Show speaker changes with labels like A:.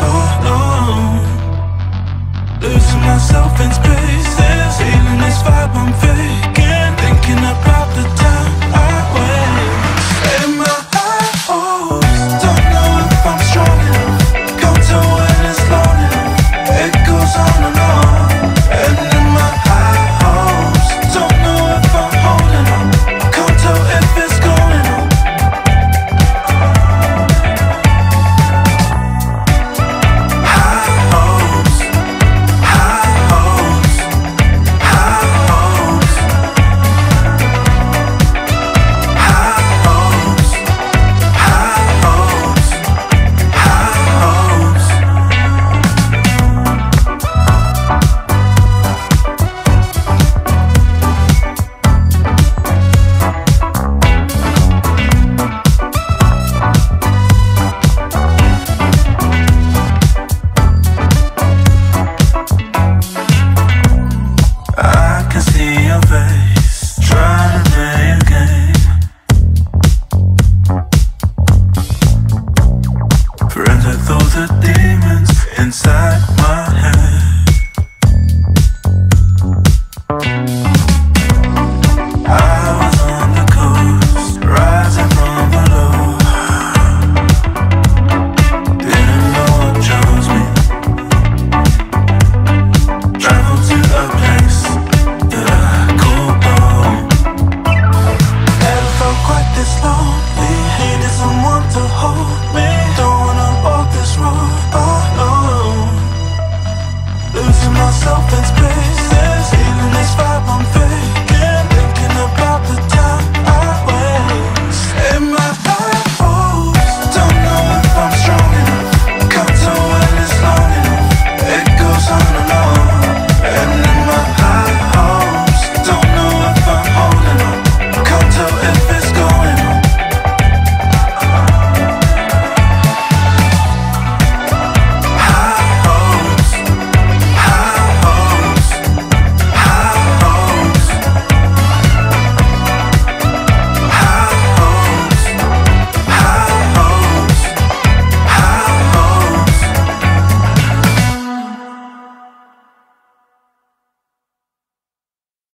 A: alone Losing myself in spaces.